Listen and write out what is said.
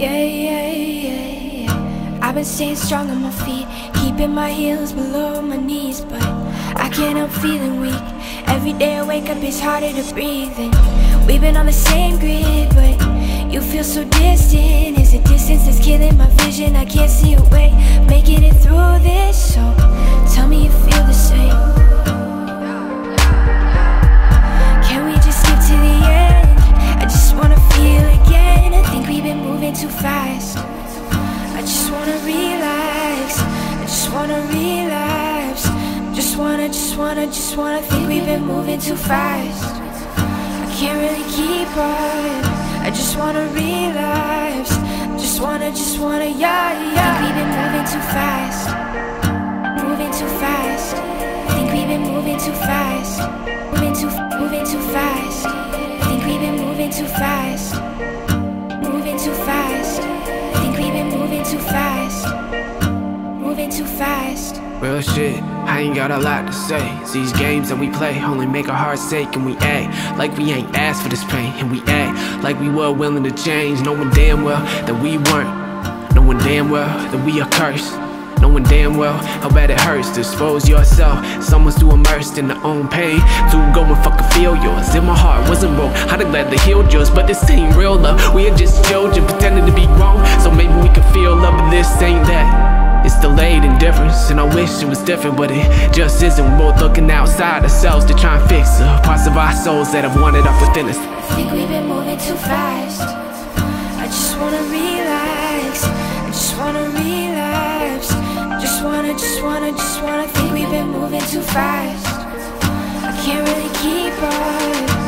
Yeah, yeah, yeah, yeah. I've been staying strong on my feet, keeping my heels below my knees, but I can't help feeling weak. Every day I wake up, it's harder to breathe. And we've been on the same grid, but you feel so distant. Is it distance that's killing my vision? I can't see a way making it through this. Fast. I just wanna relax. I just wanna relapse. Just wanna, just wanna, just wanna think we've been moving too fast. I can't really keep up. I just wanna relapse. Just wanna, just wanna, yeah, yeah. Think we've been moving too fast. Moving too fast. Think we've been moving too fast. Moving too, moving too fast. Think we've been moving too fast. Too fast. Real shit, I ain't got a lot to say. These games that we play only make our hearts ache, and we act like we ain't asked for this pain, and we act like we were willing to change, knowing damn well that we weren't, knowing damn well that we are cursed. Knowing damn well how bad it hurts to expose yourself. Someone's too immersed in their own pain to go and fucking feel yours. If my heart wasn't broke, I'd have gladly healed yours. But this ain't real love. We are just children pretending to be grown. So maybe we can feel love, but this ain't and I wish it was different, but it just isn't. We're both looking outside ourselves to try and fix the parts of our souls that have wandered up within us. I think we've been moving too fast. I just wanna relax. I just wanna relapse. Just wanna, just wanna, just wanna think we've been moving too fast. I can't really keep up.